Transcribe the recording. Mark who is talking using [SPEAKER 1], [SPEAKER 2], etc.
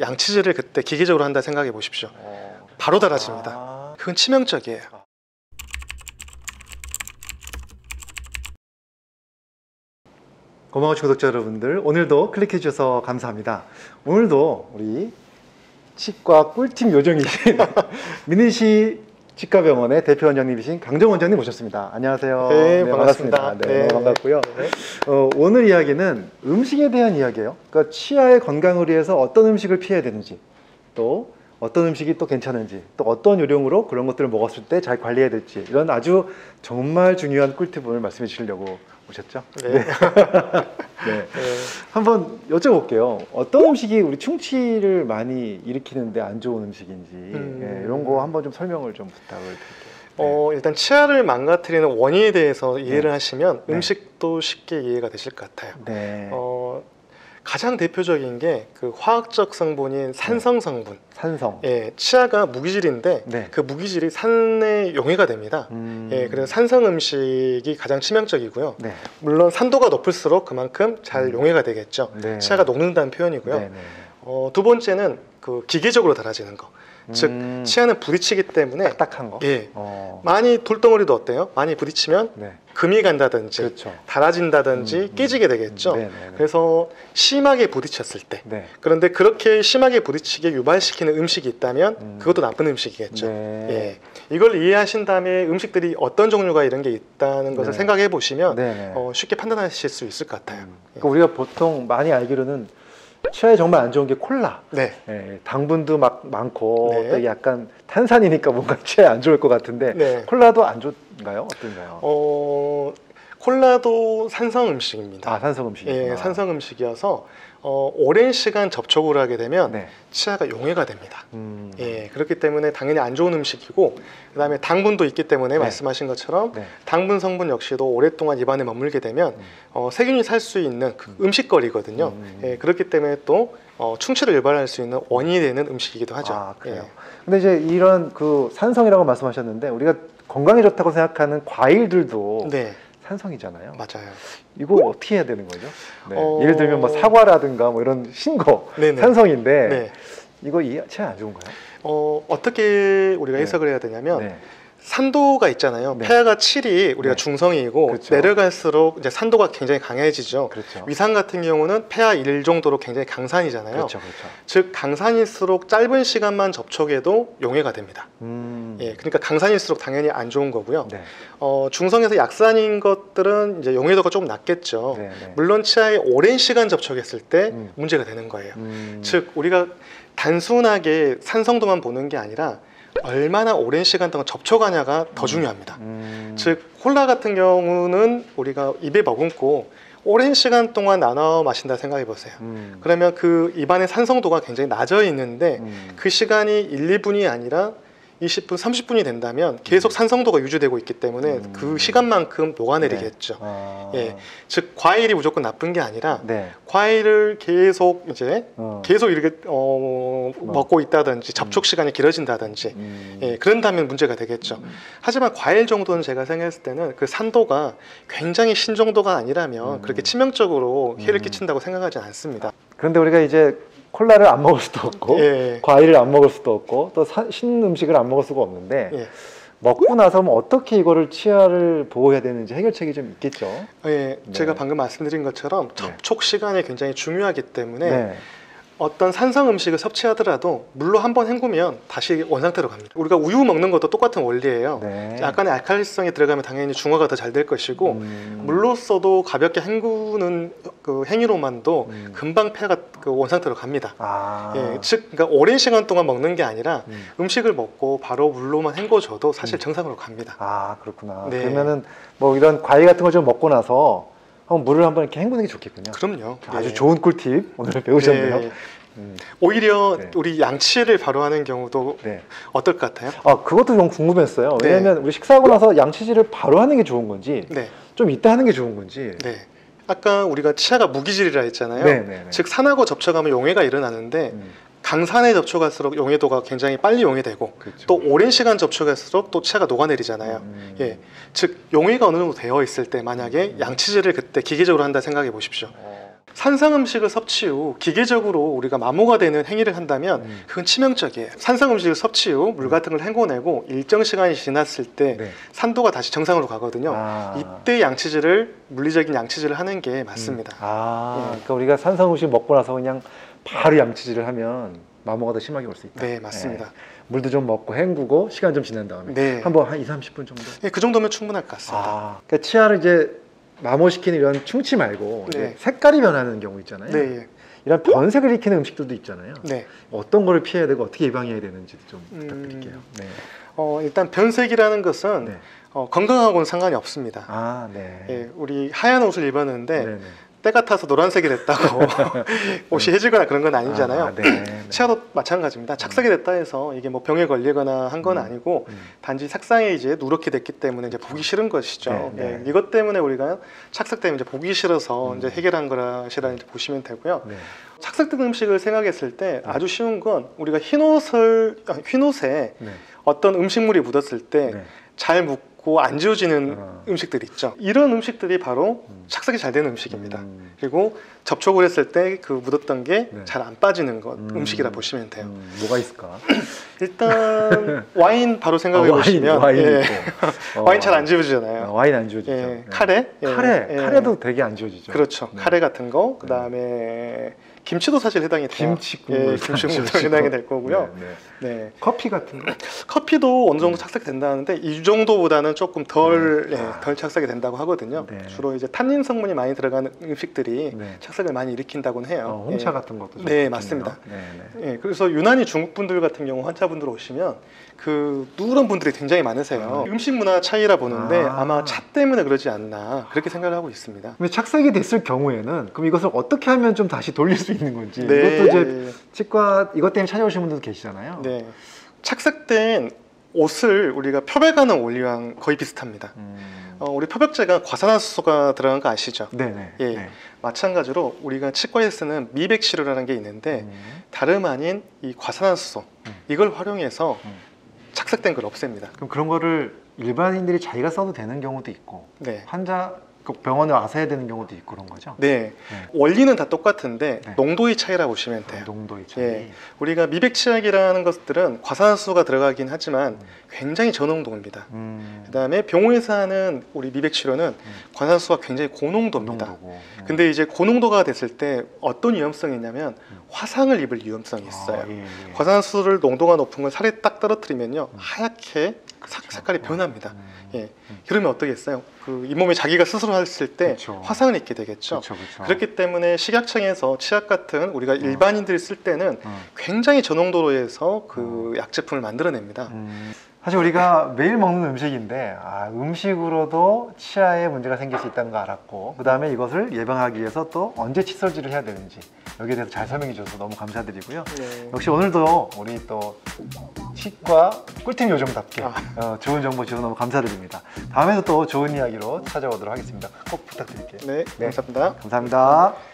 [SPEAKER 1] 양치질을 그때 기계적으로 한다 생각해 보십시오.
[SPEAKER 2] 어.
[SPEAKER 1] 바로 달아집니다.
[SPEAKER 2] 아.
[SPEAKER 1] 그건 치명적이에요.
[SPEAKER 2] 고마우신 구독자 여러분들 오늘도 클릭해 주셔서 감사합니다. 오늘도 우리 치과 꿀팁 요정이신 민희시 치과병원의 대표 원장님이신 강정 원장님 모셨습니다. 안녕하세요.
[SPEAKER 1] 네, 반갑습니다.
[SPEAKER 2] 네,
[SPEAKER 1] 네.
[SPEAKER 2] 반갑고요.
[SPEAKER 1] 네.
[SPEAKER 2] 어, 오늘 이야기는 음식에 대한 이야기예요. 그러니까 치아의 건강을 위해서 어떤 음식을 피해야 되는지, 또 어떤 음식이 또 괜찮은지, 또 어떤 요령으로 그런 것들을 먹었을 때 잘 관리해야 될지 이런 아주 정말 중요한 꿀팁을 말씀해 주시려고 오셨죠?
[SPEAKER 1] 네.
[SPEAKER 2] 네.
[SPEAKER 1] 네.
[SPEAKER 2] 한번 여쭤볼게요. 어떤 음식이 우리 충치를 많이 일으키는데 안 좋은 음식인지
[SPEAKER 1] 음.
[SPEAKER 2] 예, 이런 거 한번 좀 설명을 좀 부탁을 드릴게요.
[SPEAKER 1] 어, 일단 치아를 망가뜨리는 원인에 대해서 이해를
[SPEAKER 2] 네.
[SPEAKER 1] 하시면
[SPEAKER 2] 네.
[SPEAKER 1] 음식도 쉽게 이해가 되실 것 같아요.
[SPEAKER 2] 네.
[SPEAKER 1] 어, 가장 대표적인 게 그 화학적 성분인 산성 성분.
[SPEAKER 2] 산성.
[SPEAKER 1] 예, 치아가 무기질인데
[SPEAKER 2] 네.
[SPEAKER 1] 그 무기질이 산에 용해가 됩니다.
[SPEAKER 2] 음.
[SPEAKER 1] 예, 그래서 산성 음식이 가장 치명적이고요.
[SPEAKER 2] 네.
[SPEAKER 1] 물론 산도가 높을수록 그만큼 잘
[SPEAKER 2] 음.
[SPEAKER 1] 용해가 되겠죠.
[SPEAKER 2] 네.
[SPEAKER 1] 치아가 녹는다는 표현이고요.
[SPEAKER 2] 네, 네.
[SPEAKER 1] 어, 두 번째는 그 기계적으로 달아지는 거. 즉
[SPEAKER 2] 음.
[SPEAKER 1] 치아는 부딪히기 때문에
[SPEAKER 2] 딱딱한 거.
[SPEAKER 1] 예,
[SPEAKER 2] 어.
[SPEAKER 1] 많이 돌덩어리도 어때요? 많이 부딪히면
[SPEAKER 2] 네.
[SPEAKER 1] 금이 간다든지
[SPEAKER 2] 그렇죠.
[SPEAKER 1] 달아진다든지
[SPEAKER 2] 음, 음.
[SPEAKER 1] 깨지게 되겠죠.
[SPEAKER 2] 네, 네, 네.
[SPEAKER 1] 그래서 심하게 부딪혔을 때
[SPEAKER 2] 네.
[SPEAKER 1] 그런데 그렇게 심하게 부딪히게 유발시키는 음식이 있다면
[SPEAKER 2] 음.
[SPEAKER 1] 그것도 나쁜 음식이겠죠.
[SPEAKER 2] 네.
[SPEAKER 1] 예. 이걸 이해하신 다음에 음식들이 어떤 종류가 이런 게 있다는 것을
[SPEAKER 2] 네.
[SPEAKER 1] 생각해 보시면. 어, 쉽게 판단하실 수 있을 것 같아요.
[SPEAKER 2] 음. 그러니까 우리가 보통 많이 알기로는 치아에 정말 안 좋은 게 콜라.
[SPEAKER 1] 네.
[SPEAKER 2] 예, 당분도 막 많고
[SPEAKER 1] 네.
[SPEAKER 2] 또 약간 탄산이니까 뭔가 치아에 안 좋을 것 같은데
[SPEAKER 1] 네.
[SPEAKER 2] 콜라도 안 좋은가요? 어떤가요?
[SPEAKER 1] 어, 콜라도 산성 음식입니다.
[SPEAKER 2] 아 산성 음식이구나.
[SPEAKER 1] 예, 산성 음식이어서 어, 오랜 시간 접촉을 하게 되면
[SPEAKER 2] 네.
[SPEAKER 1] 치아가 용해가 됩니다.
[SPEAKER 2] 음.
[SPEAKER 1] 예, 그렇기 때문에 당연히 안 좋은 음식이고 그다음에 당분도 있기 때문에
[SPEAKER 2] 네.
[SPEAKER 1] 말씀하신 것처럼
[SPEAKER 2] 네.
[SPEAKER 1] 당분 성분 역시도 오랫동안 입안에 머물게 되면
[SPEAKER 2] 음.
[SPEAKER 1] 어, 세균이 살 수 있는 그 음식거리거든요.
[SPEAKER 2] 음.
[SPEAKER 1] 예, 그렇기 때문에 또 어, 충치를 유발할 수 있는 원인이 되는 음식이기도 하죠.
[SPEAKER 2] 아 그래요.
[SPEAKER 1] 예.
[SPEAKER 2] 근데 이제 이런 그 산성이라고 말씀하셨는데 우리가 건강에 좋다고 생각하는 과일들도
[SPEAKER 1] 네,
[SPEAKER 2] 산성이잖아요.
[SPEAKER 1] 맞아요.
[SPEAKER 2] 이거 어떻게 해야 되는 거죠? 네.
[SPEAKER 1] 어.
[SPEAKER 2] 예를 들면 뭐 사과라든가 뭐 이런 신거
[SPEAKER 1] 네네.
[SPEAKER 2] 산성인데
[SPEAKER 1] 네.
[SPEAKER 2] 이거 이 치아 안 좋은가요?
[SPEAKER 1] 어, 어떻게 우리가
[SPEAKER 2] 네.
[SPEAKER 1] 해석을 해야 되냐면
[SPEAKER 2] 네.
[SPEAKER 1] 산도가 있잖아요.
[SPEAKER 2] 네.
[SPEAKER 1] 폐하가 7이 우리가
[SPEAKER 2] 네.
[SPEAKER 1] 중성이고
[SPEAKER 2] 그렇죠.
[SPEAKER 1] 내려갈수록 이제 산도가 굉장히 강해지죠.
[SPEAKER 2] 그렇죠.
[SPEAKER 1] 위산 같은 경우는 폐하 1 정도로 굉장히 강산이잖아요.
[SPEAKER 2] 그렇죠, 그렇죠.
[SPEAKER 1] 즉 강산일수록 짧은 시간만 접촉해도 용해가 됩니다.
[SPEAKER 2] 음.
[SPEAKER 1] 예, 그러니까 강산일수록 당연히 안 좋은 거고요.
[SPEAKER 2] 네.
[SPEAKER 1] 어, 중성에서 약산인 것들은 이제 용해도가 조금 낮겠죠.
[SPEAKER 2] 네, 네.
[SPEAKER 1] 물론 치아에 오랜 시간 접촉했을 때
[SPEAKER 2] 음.
[SPEAKER 1] 문제가 되는 거예요.
[SPEAKER 2] 음.
[SPEAKER 1] 즉 우리가 단순하게 산성도만 보는 게 아니라 얼마나 오랜 시간 동안 접촉하냐가 더 중요합니다.
[SPEAKER 2] 음.
[SPEAKER 1] 즉 콜라 같은 경우는 우리가 입에 머금고 오랜 시간 동안 나눠 마신다 생각해 보세요.
[SPEAKER 2] 음.
[SPEAKER 1] 그러면 그 입안의 산성도가 굉장히 낮아 있는데
[SPEAKER 2] 음.
[SPEAKER 1] 그 시간이 1, 2분이 아니라 20분, 30분이 된다면 계속 산성도가 유지되고 있기 때문에
[SPEAKER 2] 음.
[SPEAKER 1] 그 시간만큼 녹아내리겠죠.
[SPEAKER 2] 아.
[SPEAKER 1] 예. 즉 과일이 무조건 나쁜 게 아니라
[SPEAKER 2] 네.
[SPEAKER 1] 과일을 계속 이제
[SPEAKER 2] 어.
[SPEAKER 1] 계속 이렇게 어, 먹고 있다든지 접촉 시간이 길어진다든지
[SPEAKER 2] 음.
[SPEAKER 1] 예, 그런다면 문제가 되겠죠. 하지만 과일 정도는 제가 생각했을 때는 그 산도가 굉장히 신정도가 아니라면
[SPEAKER 2] 음.
[SPEAKER 1] 그렇게 치명적으로 해를
[SPEAKER 2] 음.
[SPEAKER 1] 끼친다고 생각하지 않습니다.
[SPEAKER 2] 그런데 우리가 이제 콜라를 안 먹을 수도 없고
[SPEAKER 1] 예.
[SPEAKER 2] 과일을 안 먹을 수도 없고 또 사- 신 음식을 안 먹을 수가 없는데
[SPEAKER 1] 예.
[SPEAKER 2] 먹고 나서 뭐 어떻게 이거를 치아를 보호해야 되는지 해결책이 좀 있겠죠.
[SPEAKER 1] 예,
[SPEAKER 2] 네.
[SPEAKER 1] 제가 방금 말씀드린 것처럼 접촉 시간이 굉장히 중요하기 때문에
[SPEAKER 2] 네.
[SPEAKER 1] 어떤 산성 음식을 섭취하더라도 물로 한번 헹구면 다시 원상태로 갑니다. 우리가 우유 먹는 것도 똑같은 원리예요.
[SPEAKER 2] 네.
[SPEAKER 1] 약간의 알칼리성이 들어가면 당연히 중화가 더 잘 될 것이고
[SPEAKER 2] 음.
[SPEAKER 1] 물로써도 가볍게 헹구는 그 행위로만도
[SPEAKER 2] 음.
[SPEAKER 1] 금방 폐가 그 원상태로 갑니다.
[SPEAKER 2] 아.
[SPEAKER 1] 예, 즉 그러니까 오랜 시간 동안 먹는 게 아니라
[SPEAKER 2] 음.
[SPEAKER 1] 음식을 먹고 바로 물로만 헹궈줘도 사실
[SPEAKER 2] 음.
[SPEAKER 1] 정상으로 갑니다.
[SPEAKER 2] 아 그렇구나.
[SPEAKER 1] 네.
[SPEAKER 2] 그러면은 뭐 이런 과일 같은 걸좀 먹고 나서 한번 물을 한번 이렇게 헹구는 게 좋겠군요.
[SPEAKER 1] 그럼요.
[SPEAKER 2] 아주
[SPEAKER 1] 예.
[SPEAKER 2] 좋은 꿀팁 오늘 배우셨네요.
[SPEAKER 1] 네.
[SPEAKER 2] 음.
[SPEAKER 1] 오히려
[SPEAKER 2] 네.
[SPEAKER 1] 우리 양치를 바로 하는 경우도
[SPEAKER 2] 네.
[SPEAKER 1] 어떨 것 같아요?
[SPEAKER 2] 아 그것도 좀 궁금했어요.
[SPEAKER 1] 네.
[SPEAKER 2] 왜냐하면 우리 식사하고 나서 양치질을 바로 하는 게 좋은 건지
[SPEAKER 1] 네,
[SPEAKER 2] 좀 이따 하는 게 좋은 건지.
[SPEAKER 1] 네. 아까 우리가 치아가 무기질이라 했잖아요.
[SPEAKER 2] 네, 네, 네.
[SPEAKER 1] 즉 산하고 접촉하면 용해가 일어나는데
[SPEAKER 2] 음,
[SPEAKER 1] 강산에 접촉할수록 용해도가 굉장히 빨리 용해되고
[SPEAKER 2] 그렇죠.
[SPEAKER 1] 또 오랜 시간 접촉할수록 또 치아가 녹아내리잖아요.
[SPEAKER 2] 음.
[SPEAKER 1] 예, 즉 용해가 어느 정도 되어 있을 때 만약에 양치질을 그때 기계적으로 한다 생각해 보십시오.
[SPEAKER 2] 어.
[SPEAKER 1] 산성 음식을 섭취 후 기계적으로 우리가 마모가 되는 행위를 한다면
[SPEAKER 2] 음.
[SPEAKER 1] 그건 치명적이에요. 산성 음식을 섭취 후 물 같은 걸 헹궈내고 일정 시간이 지났을 때
[SPEAKER 2] 네.
[SPEAKER 1] 산도가 다시 정상으로 가거든요.
[SPEAKER 2] 아.
[SPEAKER 1] 이때 양치질을 물리적인 양치질을 하는 게 맞습니다.
[SPEAKER 2] 아,
[SPEAKER 1] 예.
[SPEAKER 2] 그러니까 우리가 산성 음식 먹고 나서 그냥 바로 양치질을 하면 마모가 더 심하게 올 수 있다.
[SPEAKER 1] 네, 맞습니다.
[SPEAKER 2] 예. 물도 좀 먹고 헹구고 시간 좀 지난 다음에
[SPEAKER 1] 네.
[SPEAKER 2] 한번 한 2, 30분 정도.
[SPEAKER 1] 예, 그 정도면 충분할 것 같습니다.
[SPEAKER 2] 아, 그러니까 치아를 이제 마모시키는 이런 충치 말고 이제
[SPEAKER 1] 네.
[SPEAKER 2] 색깔이 변하는 경우 있잖아요.
[SPEAKER 1] 네, 예.
[SPEAKER 2] 이런 변색을 일으키는 음식들도 있잖아요.
[SPEAKER 1] 네.
[SPEAKER 2] 어떤 거를 피해야 되고 어떻게 예방해야 되는지 좀
[SPEAKER 1] 음.
[SPEAKER 2] 부탁드릴게요. 네.
[SPEAKER 1] 어, 일단 변색이라는 것은
[SPEAKER 2] 네.
[SPEAKER 1] 어, 건강하고는 상관이 없습니다.
[SPEAKER 2] 아, 네.
[SPEAKER 1] 예, 우리 하얀 옷을 입었는데
[SPEAKER 2] 네, 네.
[SPEAKER 1] 때가 타서 노란색이 됐다고 옷이 해지거나 그런 건 아니잖아요.
[SPEAKER 2] 아, 네, 네.
[SPEAKER 1] 치아도 마찬가지입니다. 착색이 됐다 해서 이게 뭐 병에 걸리거나 한건
[SPEAKER 2] 음.
[SPEAKER 1] 아니고
[SPEAKER 2] 음.
[SPEAKER 1] 단지 색상이 이제 누렇게 됐기 때문에 이제 보기 싫은 것이죠.
[SPEAKER 2] 네, 네.
[SPEAKER 1] 예, 이것 때문에 우리가 착색 때문에 이제 보기 싫어서
[SPEAKER 2] 음.
[SPEAKER 1] 이제 해결한 거라시라 이제 보시면 되고요.
[SPEAKER 2] 네.
[SPEAKER 1] 착색된 음식을 생각했을 때 아주 쉬운 건 우리가 흰 옷을 아, 흰 옷에
[SPEAKER 2] 네.
[SPEAKER 1] 어떤 음식물이 묻었을 때
[SPEAKER 2] 네.
[SPEAKER 1] 잘 묻고 안 지워지는
[SPEAKER 2] 어.
[SPEAKER 1] 음식들 있죠. 이런 음식들이 바로
[SPEAKER 2] 음.
[SPEAKER 1] 착색이 잘 되는 음식입니다.
[SPEAKER 2] 음.
[SPEAKER 1] 그리고 접촉을 했을 때 그 묻었던 게
[SPEAKER 2] 네.
[SPEAKER 1] 잘안 빠지는 것
[SPEAKER 2] 음.
[SPEAKER 1] 음. 식이라 보시면 돼요.
[SPEAKER 2] 음, 뭐가 있을까?
[SPEAKER 1] 일단 와인 바로 생각해
[SPEAKER 2] 어,
[SPEAKER 1] 보시면
[SPEAKER 2] 와인,
[SPEAKER 1] 예.
[SPEAKER 2] 어.
[SPEAKER 1] 와인 잘 안 지워지잖아요.
[SPEAKER 2] 어, 와인 안 지워지죠.
[SPEAKER 1] 예,
[SPEAKER 2] 네.
[SPEAKER 1] 카레, 예,
[SPEAKER 2] 카레,
[SPEAKER 1] 예.
[SPEAKER 2] 카레도 되게 안 지워지죠.
[SPEAKER 1] 그렇죠.
[SPEAKER 2] 네.
[SPEAKER 1] 카레 같은 거, 그 다음에 김치도 사실 해당이 돼요.
[SPEAKER 2] 김치 국물
[SPEAKER 1] 예, 김치 국물도 해당이 될 거고요.
[SPEAKER 2] 네, 네.
[SPEAKER 1] 네.
[SPEAKER 2] 커피 같은 거.
[SPEAKER 1] 커피도 어느 정도 착색 된다는데 이 정도보다는 조금 덜,
[SPEAKER 2] 네.
[SPEAKER 1] 예,
[SPEAKER 2] 아.
[SPEAKER 1] 덜 착색이 된다고 하거든요.
[SPEAKER 2] 네.
[SPEAKER 1] 주로 이제 탄닌 성분이 많이 들어가는 음식들이
[SPEAKER 2] 네.
[SPEAKER 1] 착색을 많이 일으킨다고는 해요.
[SPEAKER 2] 어, 홍차
[SPEAKER 1] 예.
[SPEAKER 2] 같은 것도 좀
[SPEAKER 1] 네. 맞습니다.
[SPEAKER 2] 네, 네.
[SPEAKER 1] 예, 그래서 유난히 중국 분들 같은 경우 환자분들 오시면 그 누런 분들이 굉장히 많으세요. 음식 문화 차이라 보는데
[SPEAKER 2] 아.
[SPEAKER 1] 아. 마차 때문에 그러지 않나 그렇게 생각을 하고 있습니다.
[SPEAKER 2] 근데 착색이 됐을 경우에는 그럼 이것을 어떻게 하면 좀 다시 돌릴 수 있는 건지
[SPEAKER 1] 네.
[SPEAKER 2] 이것도 이제 치과 이것 때문에 찾아오신 분들도 계시잖아요.
[SPEAKER 1] 네. 착색된 옷을 우리가 표백하는 올리랑 거의 비슷합니다.
[SPEAKER 2] 음.
[SPEAKER 1] 어, 우리 표백제가 과산화수소가 들어간 거 아시죠?
[SPEAKER 2] 네네.
[SPEAKER 1] 예.
[SPEAKER 2] 네.
[SPEAKER 1] 마찬가지로 우리가 치과에 쓰는 미백 치료라는 게 있는데
[SPEAKER 2] 음.
[SPEAKER 1] 다름 아닌 이 과산화수소
[SPEAKER 2] 음.
[SPEAKER 1] 이걸 활용해서
[SPEAKER 2] 음.
[SPEAKER 1] 착색된 걸 없앱니다.
[SPEAKER 2] 그럼 그런 거를 일반인들이 자기가 써도 되는 경우도 있고
[SPEAKER 1] 네.
[SPEAKER 2] 환자 그 병원에 와서 해야 되는 경우도 있고 그런 거죠.
[SPEAKER 1] 네.
[SPEAKER 2] 네.
[SPEAKER 1] 원리는 다 똑같은데
[SPEAKER 2] 네.
[SPEAKER 1] 농도의 차이라 보시면 돼요.
[SPEAKER 2] 농도의 차이.
[SPEAKER 1] 예. 우리가 미백 치약이라는 것들은 과산화수소가 들어가긴 하지만
[SPEAKER 2] 음.
[SPEAKER 1] 굉장히 저농도입니다.
[SPEAKER 2] 음.
[SPEAKER 1] 그다음에 병원에서 하는 우리 미백 치료는 과산화수소가 굉장히 고농도입니다.
[SPEAKER 2] 농도고. 음.
[SPEAKER 1] 근데 이제 고농도가 됐을 때 어떤 위험성이 있냐면
[SPEAKER 2] 음.
[SPEAKER 1] 화상을 입을 위험성이 있어요.
[SPEAKER 2] 아, 예, 예.
[SPEAKER 1] 과산화수소를 농도가 높은 걸 살에 딱 떨어뜨리면요
[SPEAKER 2] 음.
[SPEAKER 1] 하얗게 sắc, 색깔이 변합니다.
[SPEAKER 2] 음.
[SPEAKER 1] 예. 그러면 어떠겠어요? 그 잇몸에 자기가 스스로 했을 때
[SPEAKER 2] 그쵸.
[SPEAKER 1] 화상을 입게 되겠죠.
[SPEAKER 2] 그렇죠, 그렇죠.
[SPEAKER 1] 그렇기 때문에 식약청에서 치약 같은 우리가 일반인들이 쓸 때는
[SPEAKER 2] 어.
[SPEAKER 1] 굉장히 저농도로 해서 그 약제품을 만들어냅니다.
[SPEAKER 2] 음, 사실 우리가 매일 먹는 음식인데 아, 음식으로도 치아에 문제가 생길 수 있다는 거 알았고 그 다음에 이것을 예방하기 위해서 또 언제 칫솔질을 해야 되는지 여기에 대해서 잘 설명해 주셔서 너무 감사드리고요.
[SPEAKER 1] 네.
[SPEAKER 2] 역시 오늘도 우리 또 치과 꿀팁 요정답게
[SPEAKER 1] 아.
[SPEAKER 2] 어, 좋은 정보 주셔서 너무 감사드립니다. 다음에도 또 좋은 이야기로 찾아오도록 하겠습니다. 꼭 부탁드릴게요.
[SPEAKER 1] 네,
[SPEAKER 2] 네.
[SPEAKER 1] 감사합니다.
[SPEAKER 2] 감사합니다.